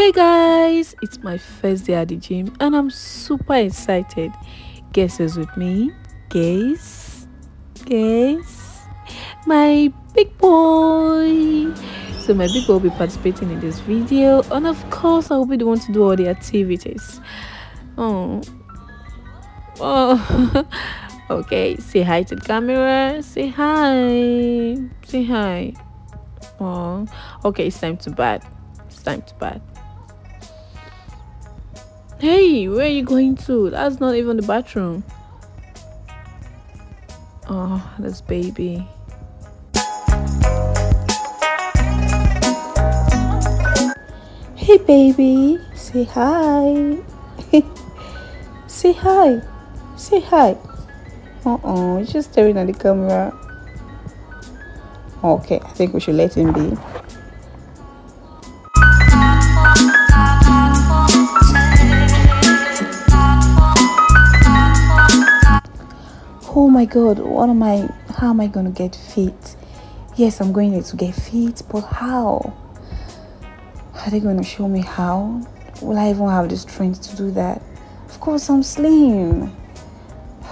Hey guys, it's my first day at the gym and I'm super excited. Guess who's with me? Guess, guess, my big boy. So my big boy will be participating in this video and of course I will be the one to do all the activities. Oh, oh. okay. Say hi to the camera. Say hi. Say hi. Oh, okay. It's time to bed. It's time to bed. Hey, where are you going to? That's not even the bathroom. Oh, this baby. Hey, baby. Say hi. Say hi. Say hi. Uh oh, he's just staring at the camera. Okay, I think we should let him be. My god what am i how am i going to get fit? Yes i'm going to get fit but how? Are they going to show me how? Will i even have the strength to do that? Of course i'm slim.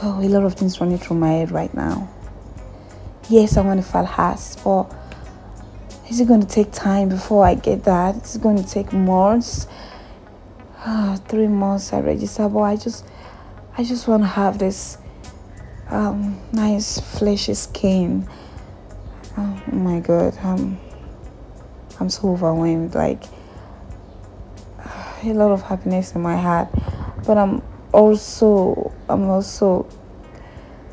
Oh a lot of things running through my head right now. Yes i want to file has but is it going to take time before i get that? It's going to take months? Ah, three months i register but i just i just want to have this um, nice fleshy skin. Oh my god, I'm I'm so overwhelmed. Like a lot of happiness in my heart, but I'm also I'm also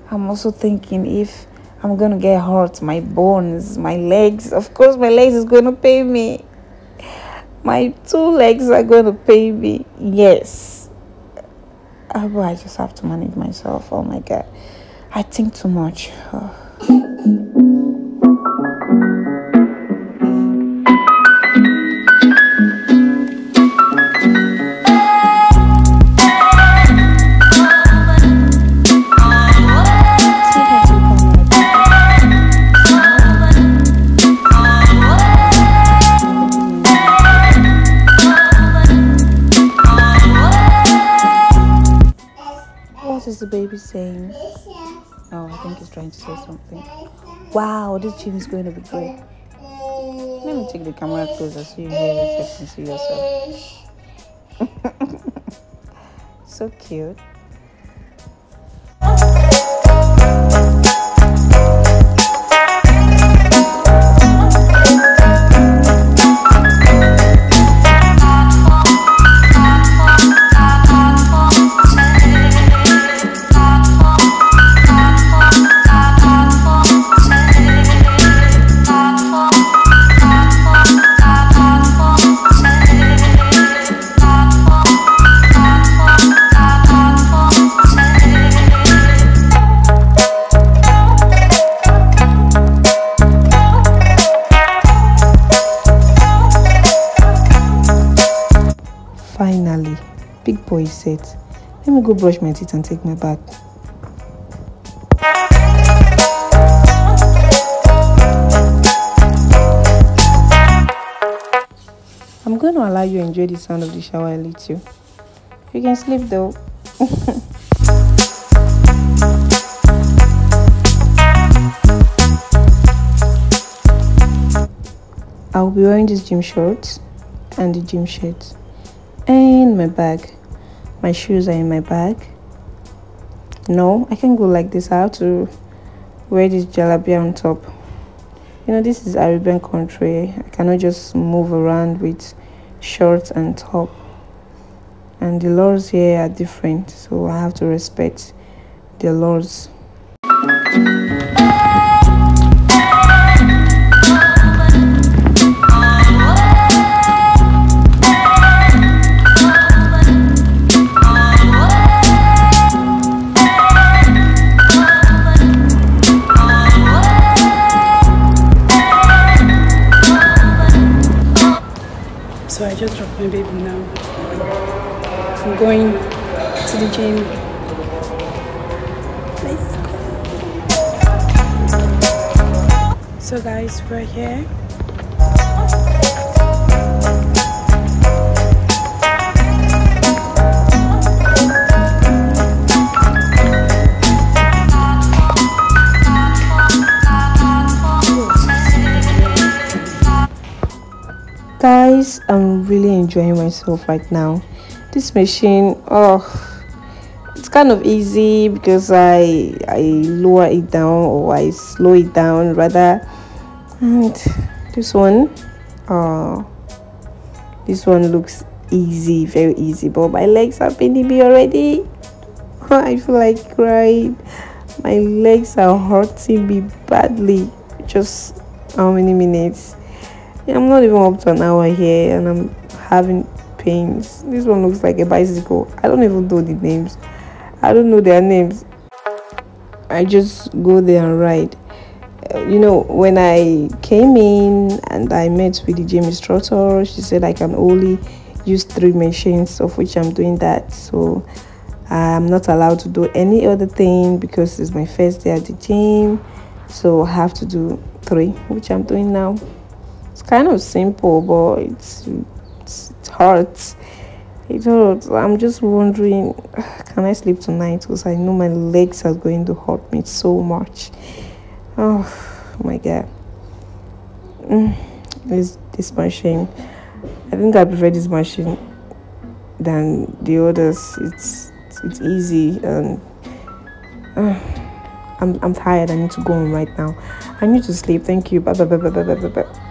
I'm also thinking if I'm gonna get hurt, my bones, my legs. Of course, my legs is gonna pay me. My two legs are gonna pay me. Yes. Oh, I just have to manage myself. Oh my god. I think too much. What is the baby saying? Oh, I think he's trying to say something. Wow, this gym is going to be great. Let me take the camera closer so you and see yourself. so cute. Big boy said, Let me go brush my teeth and take my bath. I'm going to allow you to enjoy the sound of the shower a little. You You can sleep though. I'll be wearing these gym shorts and the gym shirts and my bag. My shoes are in my bag. No i can't go like this. I have to wear this jalabia on top. You know this is arabian country. I cannot just move around with shorts and top. And the laws here are different so i have to respect the laws So I just dropped my baby now. I'm going to the gym. Let's go. So guys, we're here. Guys i'm really enjoying myself right now. This machine oh it's kind of easy because i i lower it down or i slow it down rather. And this one uh this one looks easy very easy but my legs are paining me already. I feel like crying. My legs are hurting me badly. Just how many minutes i'm not even up to an hour here and i'm having pains. This one looks like a bicycle. I don't even know the names. I don't know their names. I just go there and ride. Uh, you know when i came in and i met with the gym instructor she said i can only use three machines of which i'm doing that. So i'm not allowed to do any other thing because it's my first day at the gym. So i have to do three which i'm doing now it's kind of simple but it's, it's it hurts it hurts i'm just wondering can i sleep tonight? Because i know my legs are going to hurt me so much. Oh my god. Mm, this this machine. I think i prefer this machine than the others. It's it's easy and uh, I'm, I'm tired. I need to go home right now. I need to sleep. Thank you. Bye bye bye bye bye bye bye